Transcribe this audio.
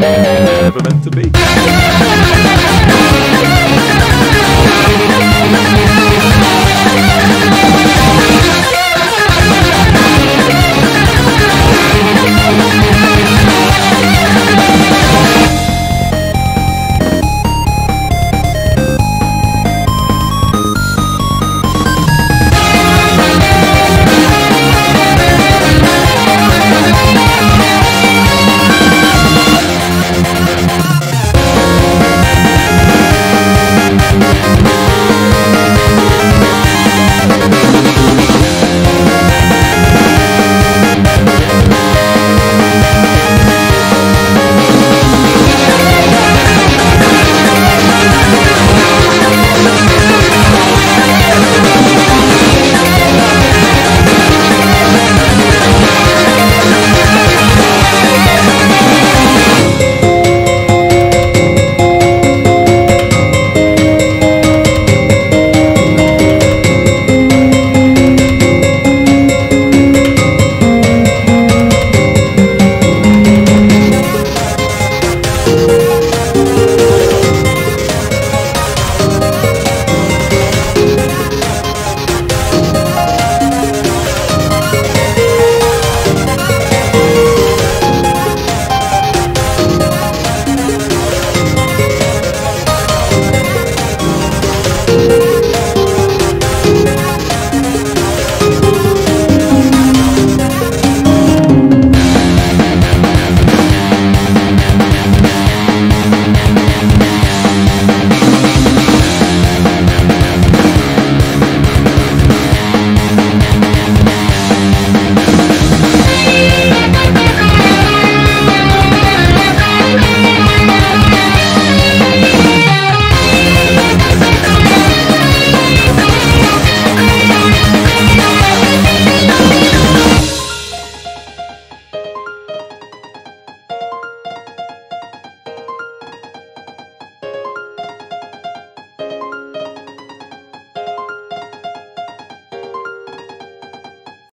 never meant to be.